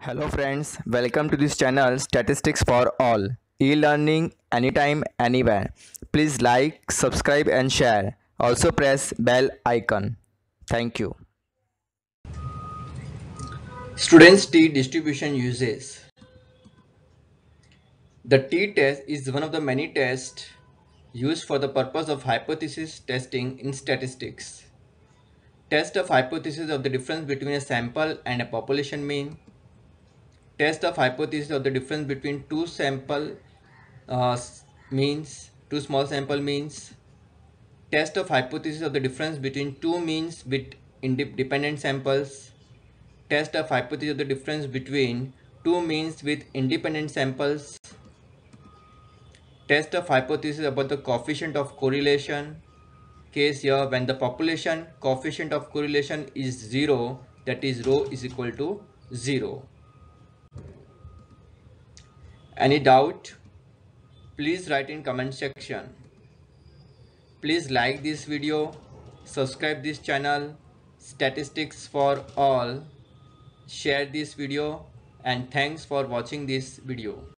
Hello friends, welcome to this channel Statistics for All. E-learning anytime anywhere. Please like, subscribe and share. Also press bell icon. Thank you. Students T distribution uses. The T test is one of the many tests used for the purpose of hypothesis testing in statistics. Test of hypothesis of the difference between a sample and a population mean test of hypothesis of the difference between two sample uh, means two small sample means test of hypothesis of the difference between two means with independent samples test of hypothesis of the difference between two means with independent samples test of hypothesis about the coefficient of correlation case here when the population coefficient of correlation is 0 that is rho is equal to 0 any doubt? Please write in comment section. Please like this video, subscribe this channel, statistics for all, share this video and thanks for watching this video.